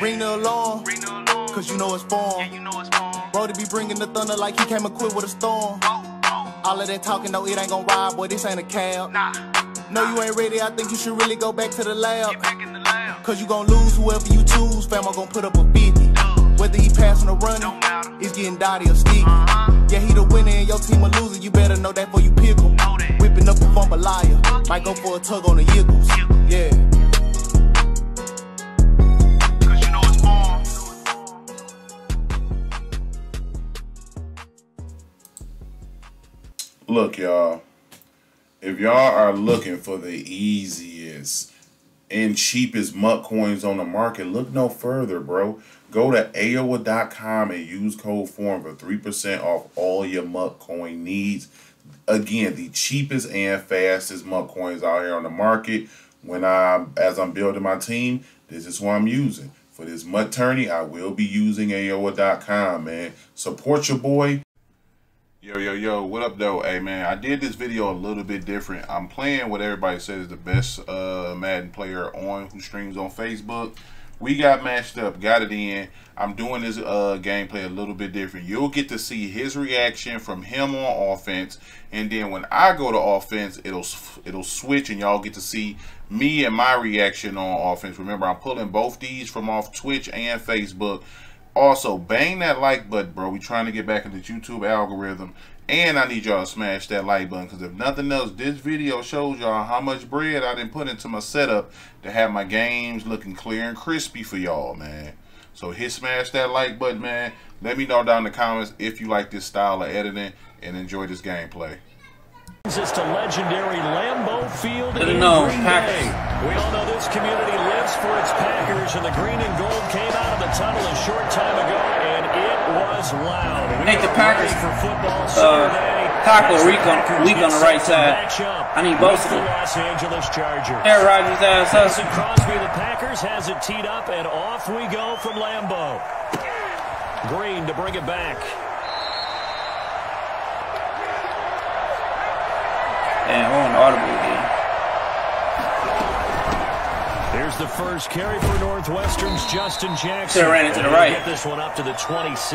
Ring the alarm, cause you know it's form. Brody be bringing the thunder like he came equipped with a storm. All of that talking, though, it ain't gon' ride, boy, this ain't a cab. No, you ain't ready, I think you should really go back to the lab. Cause you gon' lose whoever you choose, fam, I'm gon' put up a 50. Whether he passing or running, it's getting dotty or sticky. Yeah, he the winner and your team a loser, you better know that before you pick him. Whipping up a fumble might go for a tug on the yiggles. Yeah. Look, y'all. If y'all are looking for the easiest and cheapest MUT coins on the market, look no further, bro. Go to AOA.com and use code FORM for 3% off all your MUT coin needs. Again, the cheapest and fastest MUT coins out here on the market. When I, as I'm building my team, this is what I'm using. For this MUT tourney, I will be using AOA.com, man. Support your boy. Yo, yo, yo, what up, though? Hey, man, I did this video a little bit different. I'm playing what everybody says is the best uh, Madden player on who streams on Facebook. We got matched up, got it in. I'm doing this uh, gameplay a little bit different. You'll get to see his reaction from him on offense, and then when I go to offense, it'll it'll switch, and y'all get to see me and my reaction on offense. Remember, I'm pulling both these from off Twitch and Facebook. Also, bang that like button, bro. We trying to get back in the YouTube algorithm. And I need y'all to smash that like button because if nothing else, this video shows y'all how much bread I didn't put into my setup to have my games looking clear and crispy for y'all, man. So hit smash that like button, man. Let me know down in the comments if you like this style of editing and enjoy this gameplay. It's to legendary Lambeau Field in know, Green Bay. We all know this community lives for its Packers, and the green and gold came out of the tunnel a short time ago, and it was loud. We Nate, the Packers for football uh, tackle weak on, weak on the right side. I need both of them. Los Angeles Chargers. Aaron Rodgers ass us. Crosby, the Packers, has it teed up, and off we go from Lambeau. Green to bring it back. And we're on audible again. Here's the first carry for Northwestern's Justin Jackson. Should ran it to the right. Get this one up to the 26.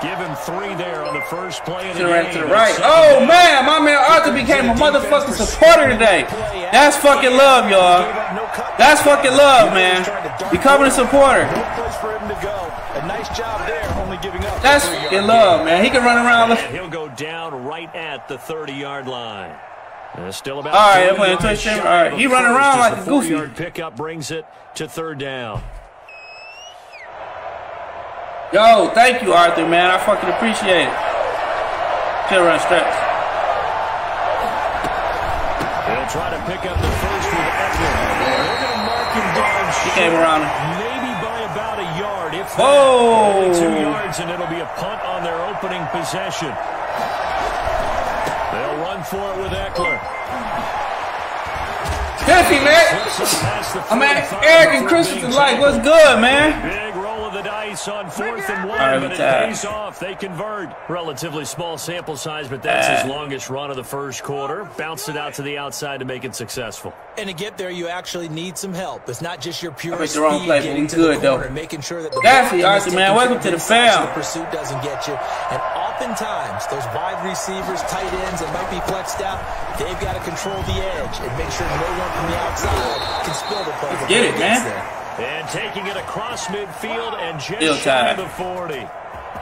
Give him three there on the first play of the game. to the right. Oh, man. My man Arthur became a motherfucking supporter today. That's fucking love, y'all. That's fucking love, man. Becoming a supporter. That's fucking love, man. He can run around. He'll go down right at the 30-yard line. Still about All right, I'm playing touchdown. All right, he running around like a goofy. Yard pickup brings it to third down. Yo, thank you, Arthur, man. I fucking appreciate it. Chill run stretch. They'll try to pick up the first with Ekeler. They're going to mark him down. He came around. Maybe by about a yard. If Whoa. two yards, and it'll be a punt on their opening possession. They'll run for it with Ekeler. Tiffy, man. I'm at Eric and Christensen like, what's good, man? Big roll of the dice on fourth and one, right, but it pays off. They convert. Relatively small sample size, but that's uh, his longest run of the first quarter. Bounced it out to the outside to make it successful. And to get there, you actually need some help. It's not just your pure speed the wrong play, getting to good, the corner, though. making sure that the that's the Archie, man. Welcome to the fam. The pursuit doesn't get you. And oftentimes, those wide receivers, tight ends that might be flexed out, they've got to control the edge and make sure no one from the outside can spill the ball. Get it, man. And taking it across midfield and just shy of the 40.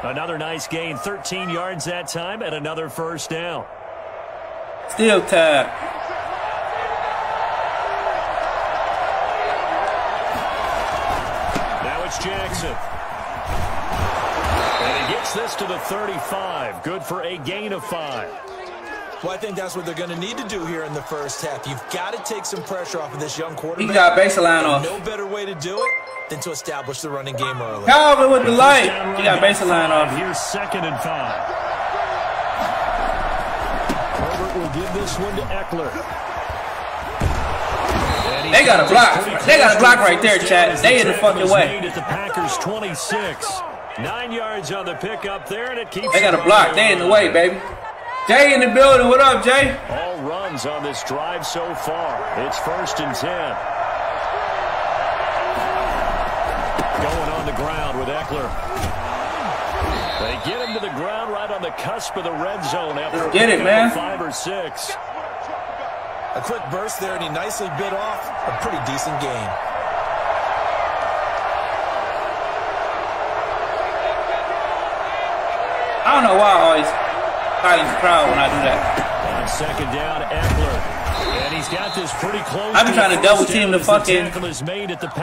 Another nice gain, 13 yards that time, and another first down. Still tied. Now it's Jackson. And this to the 35. Good for a gain of five. Well, I think that's what they're going to need to do here in the first half. You've got to take some pressure off of this young quarterback. He got baseline off. No better way to do it than to establish the running game early. Calvin with the light. He got baseline off. Here's second and five. Herbert will give this one to Ekeler. They got a block. They got a block right there, Chad. They in the fucking way. At the Packers 26. Nine yards on the pickup there, and it keeps. They got a block. They in the way, baby. Jay in the building. What up, Jay? All runs on this drive so far. It's first and ten. Going on the ground with Ekeler. They get him to the ground right on the cusp of the red zone after get it, man. five or six. A quick burst there, and he nicely bit off a pretty decent gain. I don't know why I always silence the crowd when I do that. On second down, Ekeler. And he's got this pretty close. I've been trying to double team the fucking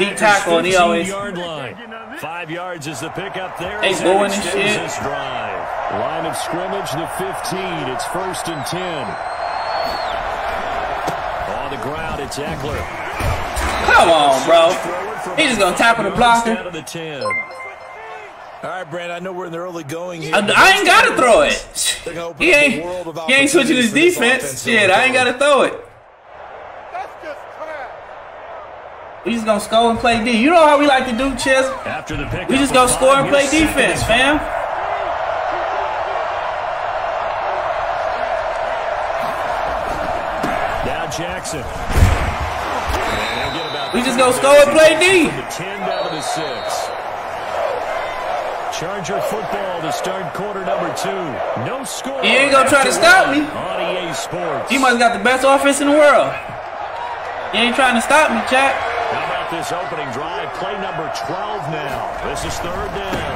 deep tackle, and he always yard line. Five yards is the pickup there. Hey, going and shit. This drive. Line of scrimmage, the 15. It's first and 10. On the ground, it's Ekeler. Come on, bro. He's just gonna tackle the blocker. All right, Brand, I know we're in the early going here. I, I ain't gotta throw it. He ain't, he ain't switching his defense. Shit, I ain't gotta throw it. We just gonna score and play D. You know how we like to do, Chiz. After the pick, We just gonna score and play defense, fam. Now Jackson. We just gonna score and play D. The 10 down to the 6. Charger football to start quarter number two. No score. He ain't gonna try to stop me. On EA Sports. He must got the best offense in the world. He ain't trying to stop me, Jack. How about this opening drive? Play number 12 now. This is third down.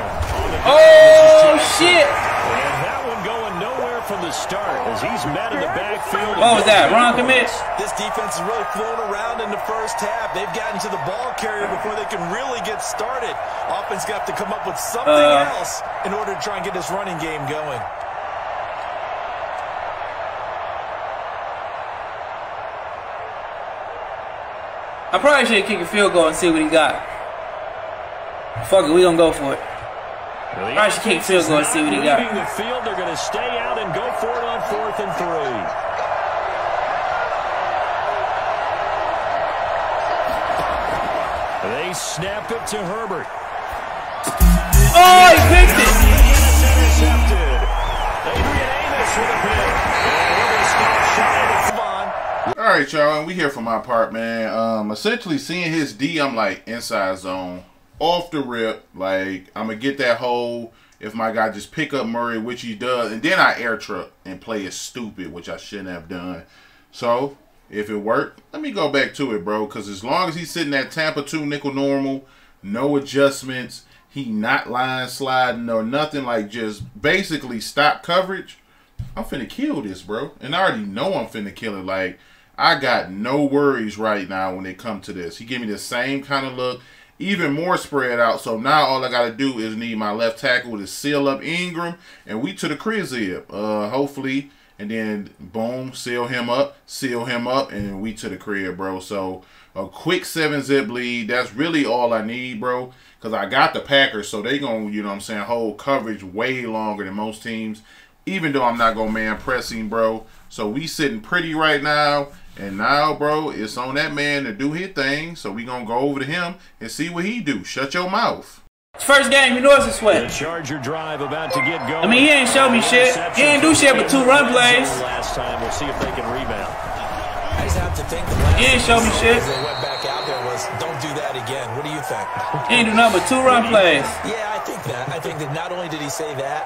Oh, shit. And that one going nowhere from the start as he's met in the backfield. What was that? Wrong commit? This defense is really thrown around in the first half. They've gotten to the ball carrier before they can really get started. Offense got to come up with something Uh. else in order to try and get this running game going. I probably should kick a field goal and see what he got. Fuck it, we gonna go for it. The Probably should kick a field goal and see what he got. Leaving the field, they're going to stay out and go for it on fourth and three. They snap it to Herbert. Oh, he picked it. It's intercepted. Adrian Amos with a pick. And we're going to stop shy of the Come on. All right, y'all, and we here for my part, man. Um, essentially seeing his D, I'm like inside zone, off the rip. Like I'm gonna get that hole if my guy just pick up Murray, which he does, and then I air truck and play it stupid, which I shouldn't have done. So if it worked, let me go back to it, bro. Because as long as he's sitting at Tampa two nickel normal, no adjustments, he not line sliding or nothing like just basically stop coverage. I'm finna kill this, bro. And I already know I'm finna kill it. Like, I got no worries right now when it come to this. He gave me the same kind of look, even more spread out. So now all I gotta do is need my left tackle to seal up Ingram, and we to the crib. Uh, hopefully, and then boom, seal him up, seal him up, and we to the crib, bro. So a quick seven zip lead. That's really all I need, bro. Cause I got the Packers, so they gonna, you know what I'm saying, hold coverage way longer than most teams. Even though I'm not gonna man pressing, bro. So we sitting pretty right now. And now, bro, it's on that man to do his thing. So we gonna go over to him and see what he do. Shut your mouth. First game, you know it's a The. Charger drive about to get going. I mean, he ain't show me shit. He ain't do shit but two run plays. Last time, we'll see if they can rebound. I just have to think the last He ain't show me shit. as they went back out there was, don't do that again. What do you think? He ain't do nothing but two run plays. Yeah, I think that. I think that not only did he say that,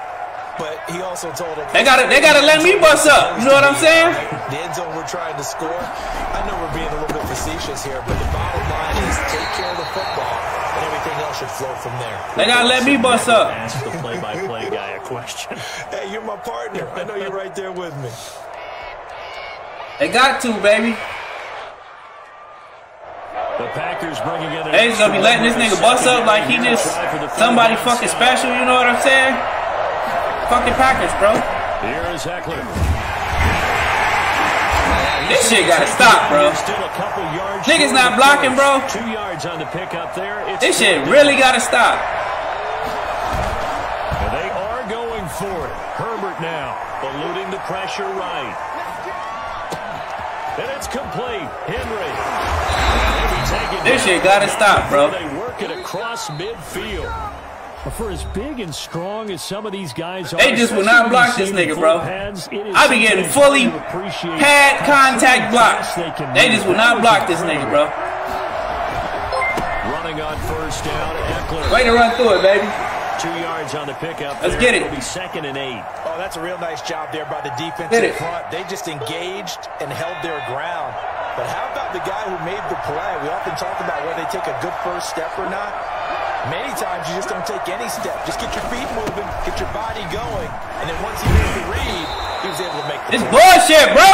but he also told him They gotta- they gotta let me bust up. You know what I'm saying? The end zone we're trying to score. I know we're being a little bit facetious here, but the bottom line is take care of the football, and everything else should flow from there. They gotta let me bust up. Ask the play-by-play guy a question. Hey, you're my partner. I know you're right there with me. They got to, baby. The Packers bringing in. an They just gonna be letting this nigga bust up like he just somebody fucking special. You know what I'm saying? Fucking Packers, bro. Here is Ekeler. This shit gotta stop, bro. Still a couple yards Niggas not blocking, bro. Two yards on the pickup there. This shit really gotta stop. They are going for it. Herbert now, eluding the pressure right. And it's complete. Henry. And they take it This shit gotta stop, bro. They work it across midfield. But For as big and strong as some of these guys are, They just will not block this nigga, bro. full pads, I be getting fully pad contact blocks. They can They just will not block this nigga, bro. Running on first down. Ekeler. Way to run through it, baby. Two yards on the pickup. Let's get it. It'll be second and eight. Oh, that's a real nice job there by the defense Hit in it. front. They just engaged and held their ground. But how about the guy who made the play? We often talk about whether they take a good first step or not. Many times you just don't take any step. Just get your feet moving, get your body going, and then once he made the read, he was able to make the It's play. bullshit, bro.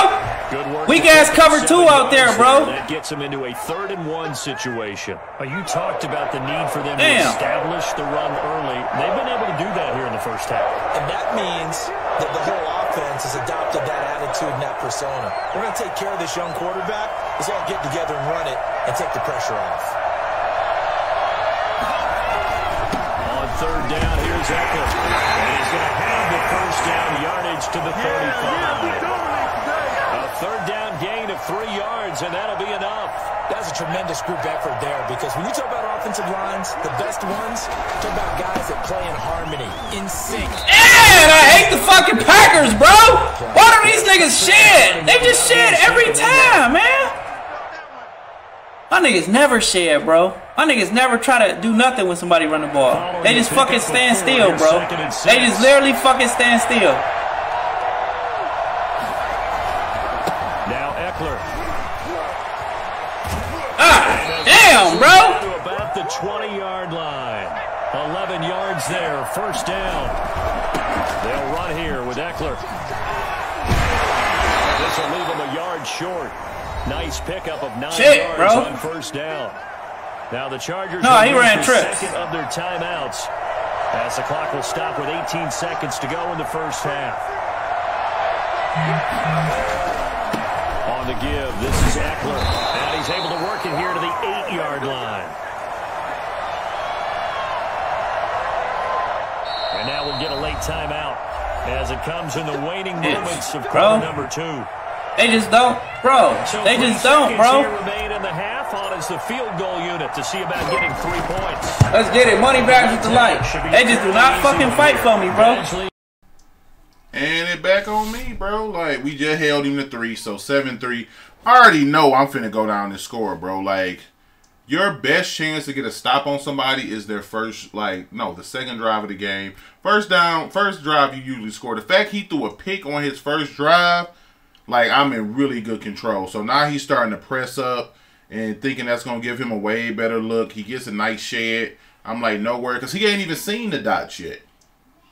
Good work. Weak to ass cover two out there, bro. That gets them into a third and one situation. Well, you talked about the need for them Damn. to establish the run early. They've been able to do that here in the first half. And that means that the whole offense has adopted that attitude and that persona. We're going to take care of this young quarterback. Let's all get together and run it and take the pressure off. Down, here's Ekeler. And he's going to have the first down yardage to the 35. A third down gain of three yards, and that'll be enough. That's a tremendous group effort there because when you talk about offensive lines, the best ones, talk about guys that play in harmony, in sync. Man, I hate the fucking Packers, bro. Why do these niggas shit? They just shit every time, man. My niggas never shed, bro. My niggas never try to do nothing when somebody run the ball. They just fucking stand still, bro. They just literally fucking stand still. Now Ekeler. Ah, damn, bro. To about the 20-yard line. 11 yards there, first down. They'll run here with Ekeler. This will leave them a yard short. Nice pickup of nine Shit, yards bro. on first down. Now the Chargers No, he ran trips. second of their timeouts as the clock will stop with 18 seconds to go in the first half. On the give, this is Ekeler. And he's able to work it here to the eight-yard line. And now we'll get a late timeout as it comes in the waning moments of quarter number two. They just don't, bro. So They just don't, bro. the half on as the field goal unit to see about getting three points. Let's get it. Money back with the light. They just do not fucking fight for me, bro. And it back on me, bro. Like we just held him to three, so seven three. I already know I'm finna go down and score, bro. Like your best chance to get a stop on somebody is their first, like no, the second drive of the game. First down, first drive you usually score. The fact he threw a pick on his first drive, like I'm in really good control. So now he's starting to press up and thinking that's gonna give him a way better look. He gets a nice shed. I'm like nowhere because he ain't even seen the dots yet.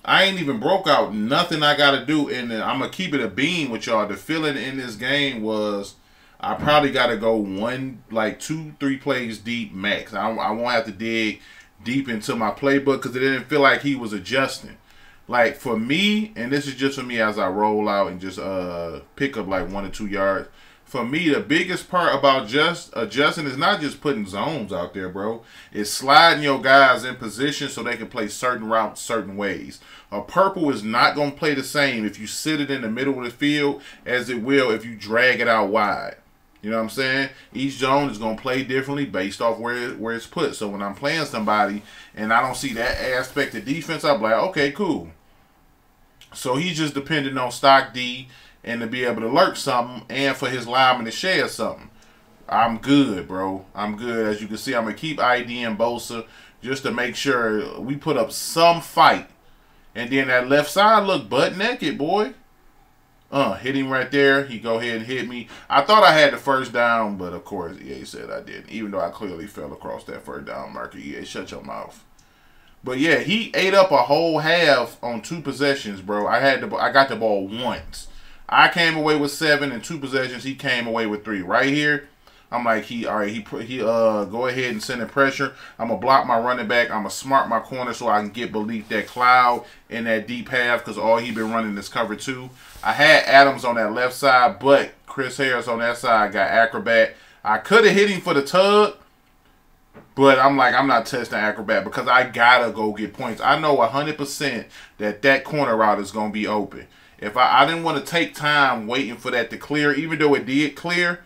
I ain't even broke out nothing I gotta do, and I'm gonna keep it a beam with y'all. The feeling in this game was I probably gotta go one, like two, three plays deep max. I, I won't have to dig deep into my playbook because it didn't feel like he was adjusting. Like for me, and this is just for me as I roll out and just uh pick up like one or two yards. For me, the biggest part about just adjusting is not just putting zones out there, bro. It's sliding your guys in position so they can play certain routes certain ways. A purple is not going to play the same if you sit it in the middle of the field as it will if you drag it out wide. You know what I'm saying? Each zone is going to play differently based off where where it's put. So when I'm playing somebody and I don't see that aspect of defense, I'm like, okay, cool. So he's just depending on stock D and to be able to lurk something and for his lineman to share something. I'm good, bro. I'm good. As you can see, I'm going to keep IDing Bosa just to make sure we put up some fight. And then that left side look butt naked, boy. Uh, hit him right there. He go ahead and hit me. I thought I had the first down, but of course EA said I didn't. Even though I clearly fell across that first down marker. EA, shut your mouth. But yeah, he ate up a whole half on two possessions, bro. I had the I got the ball once. I came away with seven and two possessions. He came away with three. Right here, I'm like he all right. He put- he uh go ahead and send the pressure. I'm gonna block my running back. I'm gonna smart my corner so I can get beneath that cloud in that deep half because all he been running is cover two. I had Adams on that left side, but Chris Harris on that side got acrobat. I could have hit him for the tug, but I'm like, I'm not testing acrobat because I gotta go get points. I know 100% that that corner route is gonna be open. If I, I didn't want to take time waiting for that to clear, even though it did clear,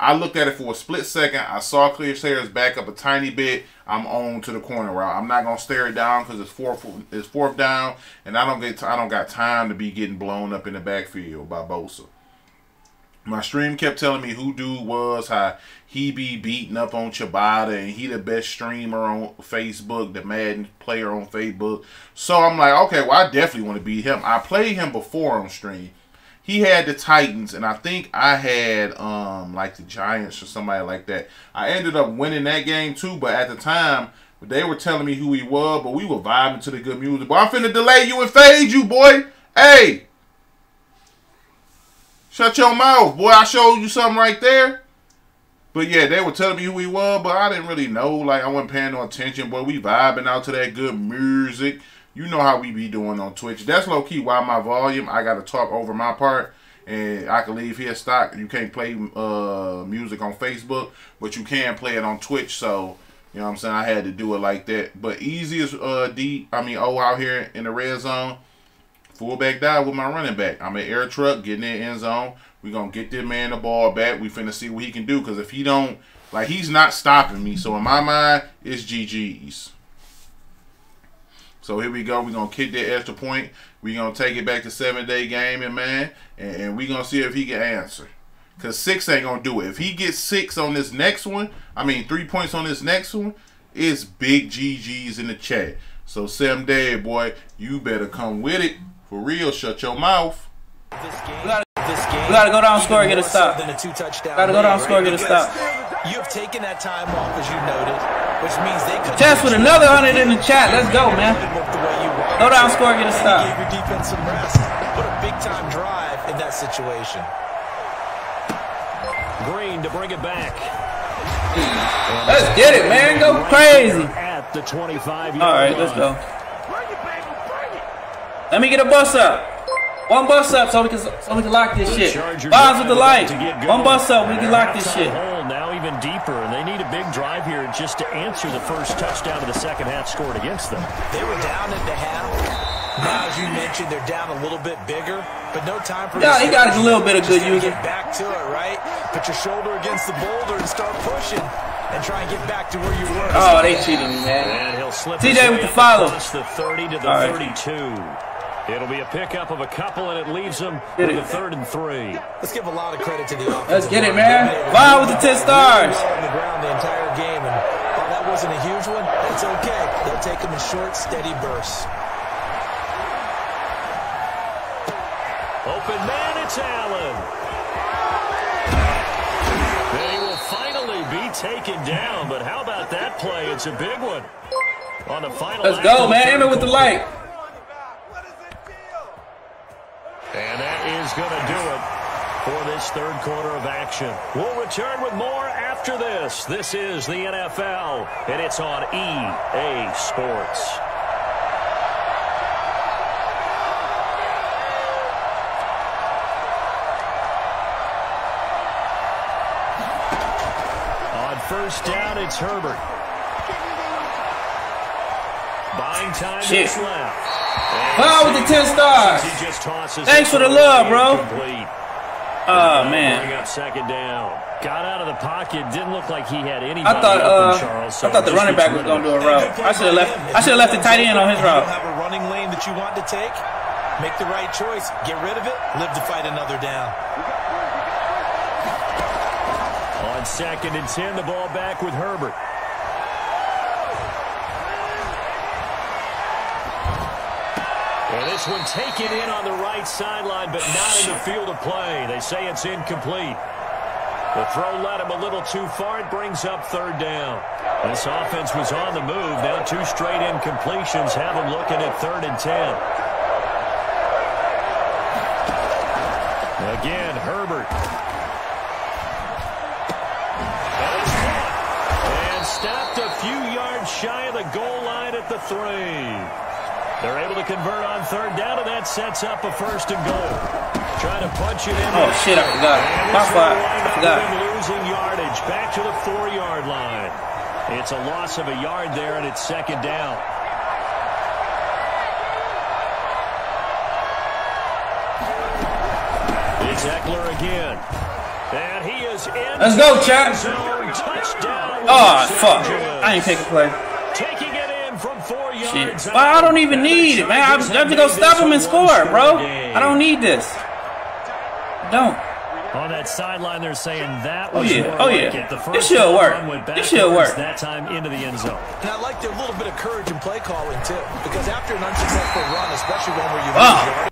I looked at it for a split second. I saw Clear Sayers back up a tiny bit. I'm on to the corner route. I'm not gonna stare it down because it's fourth, it's fourth down, and I don't get, I don't got time to be getting blown up in the backfield by Bosa. My stream kept telling me who dude was, how he be beating up on Chibatta, and he the best streamer on Facebook, the Madden player on Facebook. So I'm like, okay, well, I definitely want to beat him. I played him before on stream. He had the Titans, and I think I had um like the Giants or somebody like that. I ended up winning that game too, but at the time they were telling me who he was, but we were vibing to the good music. But I'm finna delay you and fade you, boy. Hey, Shut your mouth, boy. I showed you something right there. But yeah, they were telling me who he was, but I didn't really know. Like, I wasn't paying no attention. Boy, we vibing out to that good music. You know how we be doing on Twitch. That's low key why my volume, I got to talk over my part. And I can leave here stock. You can't play uh, music on Facebook, but you can play it on Twitch. So, you know what I'm saying? I had to do it like that. But easiest as uh, D, I mean, O out here in the red zone. Fullback dive with my running back. I'm an air truck getting in end zone. we going to get this man the ball back. We finna see what he can do. Because if he don't, like, he's not stopping me. So in my mind, it's GG's. So here we go. We're going to kick that extra point. We're going to take it back to seven-day gaming, man. And, and we're going to see if he can answer. Because six ain't going to do it. If he gets six on this next one, I mean three points on this next one, it's big GG's in the chat. So seven day, boy, you better come with it. For real, shut your mouth. We gotta, we gotta go down score and get a stop. Than a two touchdown gotta go down right? score and get a stop. You have taken that time off, as you noted, which means they could. Chance with another hundred in the chat. Let's go, man. Go down score and get a stop. Gave your defense some rest. Put a big time drive in that situation. Green to bring it back. Let's get it, man. Go crazy. At the 25 All right, let's go. Let me get a bus up. One bus up so we can so we can lock this shit. Bonds with the light. One bus up, we can lock this shit. Now even deeper, and they need a big drive here just to answer the first touchdown of the second half scored against them. They were down at the half. Now, as you mentioned, they're down a little bit bigger, but no time for. Yeah, he got a little bit of good using. Get back to it, right? Put your shoulder against the boulder and start pushing, and try and get back to where you were. Oh, they cheated me, man. And he'll slip TJ with the follow. The 30 to the All 32. It'll be a pickup of a couple, and it leaves them with a third and three. Let's give a lot of credit to the offense. Let's get it, man. Wow with the 10 stars. On the ground the entire game, and while that wasn't a huge one, it's okay. They'll take them in short, steady bursts. Open man, it's Allen. And he will finally be taken down, but how about that play? It's a big one. On the final Let's go, man. Aim it with the light. Going to do it for this third quarter of action. We'll return with more after this. This is the NFL, and it's on EA Sports. First down, it's Herbert. Buying time Shit. is left. Wow with the 10 stars. Thanks for the love, bro. Oh, man. Got second down. Got out of the pocket. Didn't look like he had any. I thought. Uh, Charles, so I thought the running back was gonna do a route. I should have left. I should have left the tight end on his route. Have a running lane that you want to take. Make the right choice. Get rid of it. Live to fight another down. On second and 10, the ball back with Herbert. This one taken in on the right sideline, but not in the field of play. They say it's incomplete. The throw led him a little too far. It brings up third down. This offense was on the move. Now two straight incompletions have them looking at third and ten. Again, Herbert And stopped a few yards shy of the goal line at the three. They're able to convert on third down, and that sets up a first and goal. Trying to punch it in. Oh, shit, I forgot. My fault. I forgot. Losing yardage back to the four-yard line. It's a loss of a yard there, and it's second down. It's Ekeler again. And he is in Let's go, chat. Oh, fuck. I ain't taking play. Shit. Well, I don't even need it, man. I just have to go stop him and score, bro. I don't need this. I don't. On that sideline, they're saying that oh, was oh yeah, oh yeah. Like the first this should work. This should work. That time into the end zone. And I like a little bit of courage in play calling too, because after an unsuccessful run, especially one where you oh.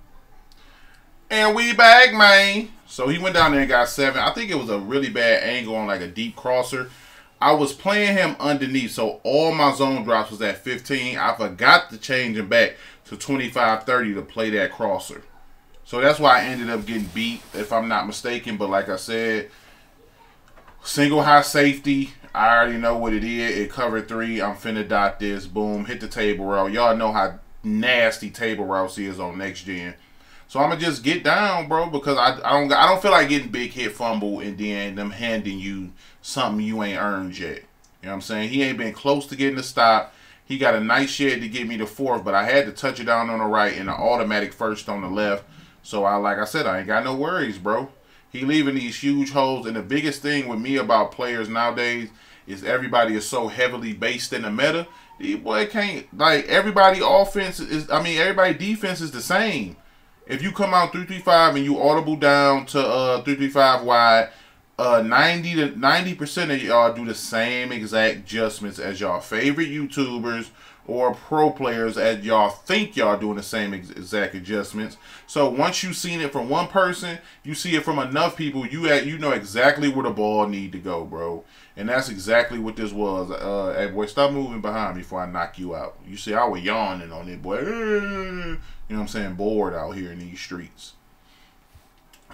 and we back, man. So he went down there and got seven. I think it was a really bad angle on like a deep crosser. I was playing him underneath, so all my zone drops was at 15. I forgot to change him back to 25, 30 to play that crosser. So that's why I ended up getting beat, if I'm not mistaken. But like I said, single high safety. I already know what it is. It covered three. I'm finna dot this. Boom. Hit the table route. Y'all know how nasty table routes is on next gen. So I'm gonna just get down, bro, because I, I don't I don't feel like getting big hit fumble and then them handing you something you ain't earned yet. You know what I'm saying? He ain't been close to getting the stop. He got a nice shed to get me the fourth, but I had to touch it down on the right and an automatic first on the left. So I, like I said, I ain't got no worries, bro. He leaving these huge holes, and the biggest thing with me about players nowadays is everybody is so heavily based in the meta. The boy can't like everybody offense is. I mean, everybody defense is the same. If you come out three three five and you audible down to uh three three five wide, uh 90 to 90 percent of y'all do the same exact adjustments as y'all favorite YouTubers or pro players as y'all think y'all doing the same exact adjustments. So once you've seen it from one person, you see it from enough people, you at you know exactly where the ball need to go, bro. And that's exactly what this was. Uh, hey boy, stop moving behind me before I knock you out. You see, I was yawning on it, boy. You know what I'm saying? Bored out here in these streets.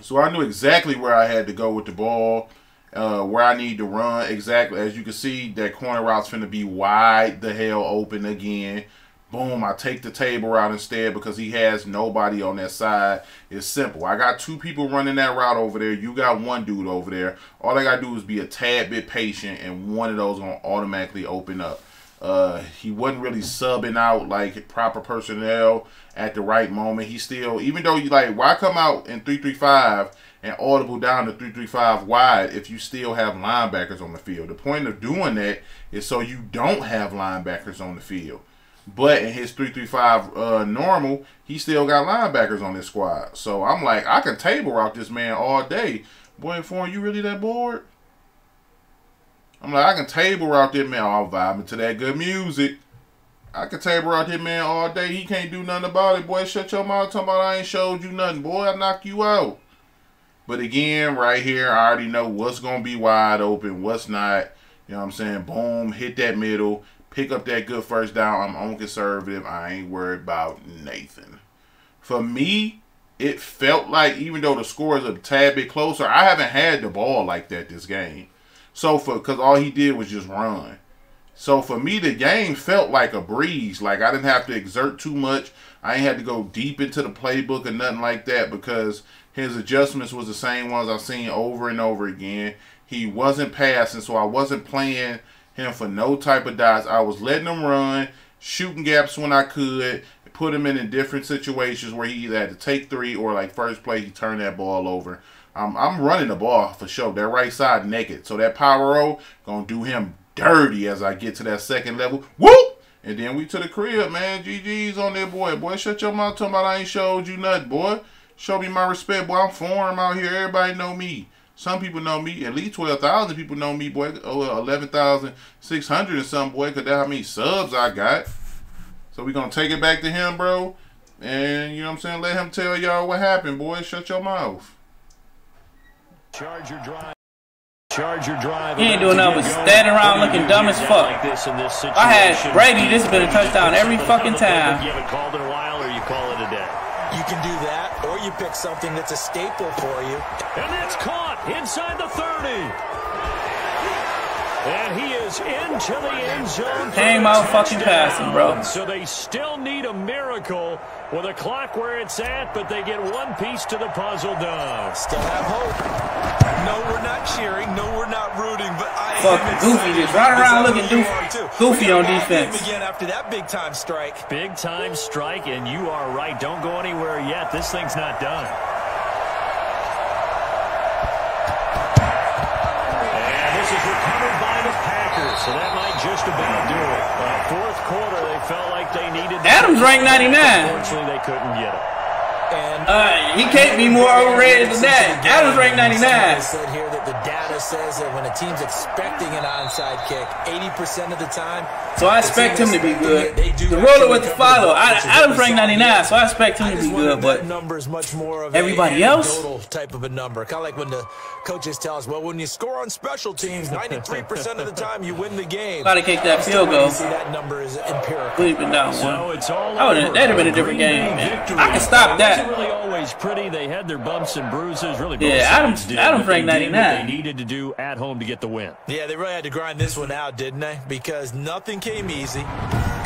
So I knew exactly where I had to go with the ball uh, where I need to run exactly. As you can see, that corner route's going to be wide the hell open again. Boom, I take the table route instead because he has nobody on that side. It's simple. I got two people running that route over there. You got one dude over there. All I got to do is be a tad bit patient, and one of those going to automatically open up. Uh, he wasn't really subbing out like proper personnel at the right moment. He still, even though you like, why come out in 335 and audible down to 335 wide if you still have linebackers on the field. The point of doing that is so you don't have linebackers on the field. But in his 335 uh, normal, he still got linebackers on his squad. So I'm like, I can table route this man all day. Boy, for you really that bored? I'm like, I can table route this man. all vibing to that good music. I can table route this man all day. He can't do nothing about it. Boy, shut your mouth talking about I ain't showed you nothing. Boy, I knock you out. But again, right here, I already know what's going to be wide open, what's not. You know what I'm saying? Boom, hit that middle, pick up that good first down. I'm on conservative. I ain't worried about Nathan. For me, it felt like even though the score is a tad bit closer, I haven't had the ball like that this game. So for because all he did was just run. So for me, the game felt like a breeze. Like I didn't have to exert too much. I ain't had to go deep into the playbook or nothing like that because his adjustments was the same ones I've seen over and over again. He wasn't passing, so I wasn't playing him for no type of dots. I was letting him run, shooting gaps when I could, put him in, in different situations where he either had to take three or like first play he turned that ball over. I'm, I'm running the ball for sure. That right side naked. So that power roll gonna do him dirty as I get to that second level. Whoop! And then we to the crib, man. GG's on there, boy. Boy, shut your mouth talking about I ain't showed you nothing, boy. Show me my respect, boy. I'm foreign out here. Everybody know me. Some people know me. At least 12,000 people know me, boy. Oh, 11,600 or something, boy. Because that's how many subs I got. So we going to take it back to him, bro. And, you know what I'm saying? Let him tell y'all what happened, boy. Shut your mouth. Charger drive. Charger drive. He ain't doing nothing but standing around looking dumb as fuck. Like this in this I had Brady. This has been a touchdown every fucking time. You haven't called in a while, or you call it a day. You can do that or you pick something that's a staple for you. And that's caught inside the 30. And he is into the end zone. Hang fucking passing, bro. So they still need a miracle with a clock where it's at, but they get one piece to the puzzle done. Still have hope. No, we're not cheering. No, we're not rooting. But I Fucking Goofy just right around looking goofy, goofy on defense. Again after that big time strike. Big time strike, and you are right. Don't go anywhere yet. This thing's not done. So that might just about do it. Uh, fourth quarter, they felt like they needed. Adams ranked 99. Unfortunately, they couldn't get it. And uh, he can't be more overrated than that. Adams ranked 99. said here that the data says that when a team's expecting an onside kick, 80% of the time. So I expect him to be good. The roller with the follow. I, Adams ranked 99, so I expect him to be good. But number is much more of everybody else type of a number. Kind of like when the coaches tell us, well, when you score on special teams, 93% of the time you win the game. Gotta kick that field goal. See that number is empirical. We've been down one. So oh, that'd have been a different game. Man. I can stop that. Wasn't really always pretty. They had their bumps and bruises. Really, yeah. Adams, did, Adams ranked 99. They needed to do at home to get the win. Yeah, they really had to grind this one out, didn't they? Because nothing came easy.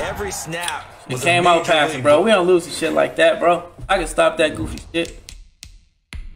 Every snap. It came out fast, bro. We don't lose to shit like that, bro. I can stop that goofy shit.